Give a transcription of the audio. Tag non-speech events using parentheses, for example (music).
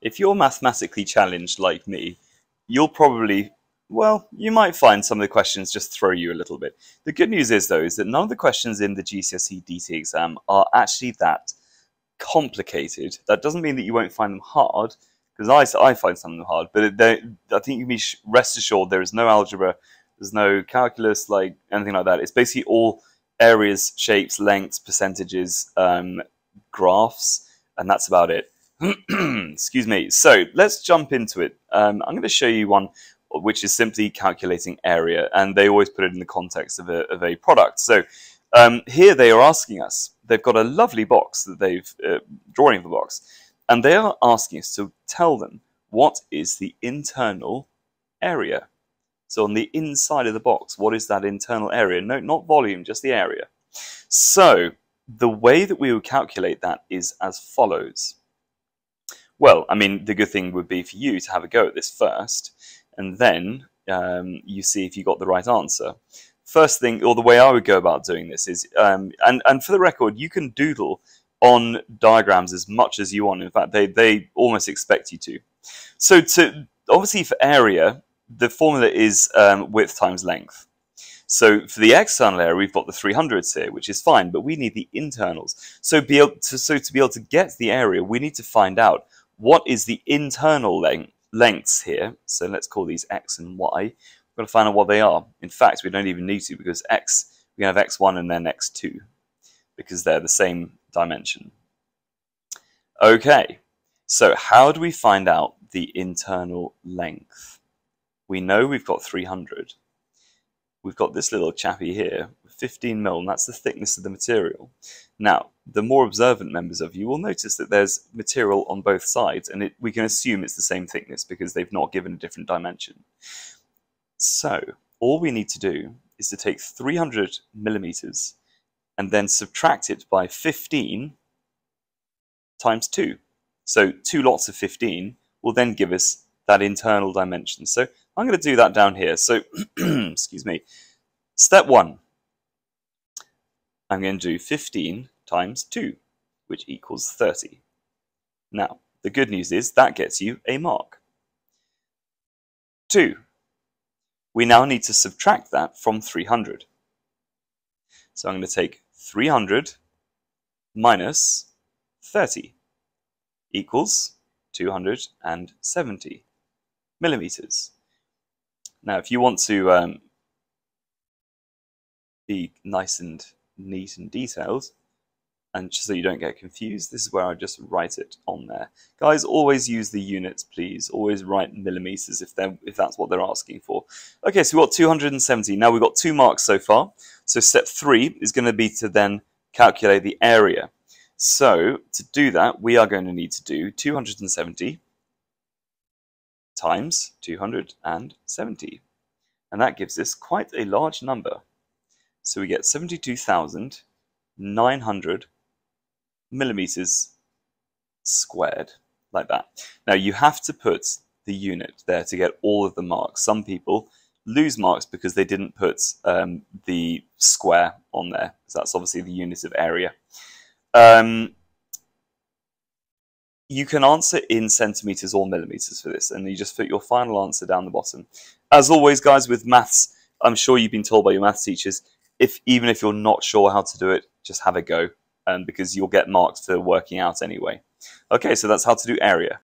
if you're mathematically challenged like me, you'll probably, well, you might find some of the questions just throw you a little bit. The good news is, though, is that none of the questions in the GCSE DT exam are actually that complicated. That doesn't mean that you won't find them hard, because I, I find some of them hard, but I think you can be rest assured there is no algebra, there's no calculus, like anything like that. It's basically all areas, shapes, lengths, percentages, um, graphs, and that's about it. (clears throat) Excuse me. So let's jump into it. Um, I'm going to show you one which is simply calculating area, and they always put it in the context of a, of a product. So um, here they are asking us, they've got a lovely box that they've, uh, drawing of the box, and they are asking us to tell them what is the internal area. So on the inside of the box, what is that internal area? No, not volume, just the area. So the way that we would calculate that is as follows. Well, I mean, the good thing would be for you to have a go at this first, and then um, you see if you got the right answer. First thing, or the way I would go about doing this is, um, and, and for the record, you can doodle on diagrams as much as you want. In fact, they, they almost expect you to. So to obviously for area, the formula is um, width times length. So for the external area, we've got the 300s here, which is fine, but we need the internals. So, be able to, so to be able to get the area, we need to find out what is the internal length, lengths here. So let's call these x and y. We've got to find out what they are. In fact, we don't even need to because x, we have x1 and then x2 because they're the same dimension. Okay, so how do we find out the internal length? We know we've got 300. We've got this little chappy here, 15 mil, and that's the thickness of the material. Now, the more observant members of you will notice that there's material on both sides, and it, we can assume it's the same thickness because they've not given a different dimension. So, all we need to do is to take 300 millimeters and then subtract it by 15 times 2. So two lots of 15 will then give us that internal dimension. So I'm going to do that down here. So, (clears throat) excuse me, step one, I'm going to do 15 times 2, which equals 30. Now, the good news is that gets you a mark. 2. We now need to subtract that from 300. So I'm going to take 300 minus 30 equals 270 millimeters. Now, if you want to um, be nice and neat and detailed, and just so you don't get confused, this is where I just write it on there. Guys, always use the units, please. Always write millimeters if if that's what they're asking for. Okay, so we've got 270. Now we've got two marks so far. So step three is going to be to then calculate the area. So to do that, we are going to need to do 270 times 270. And that gives us quite a large number. So we get 72,900 millimeters squared, like that. Now you have to put the unit there to get all of the marks. Some people lose marks because they didn't put um, the square on there. So that's obviously the unit of area. Um, you can answer in centimeters or millimeters for this, and you just put your final answer down the bottom. As always, guys, with maths, I'm sure you've been told by your maths teachers, if even if you're not sure how to do it, just have a go, um, because you'll get marks for working out anyway. Okay, so that's how to do area.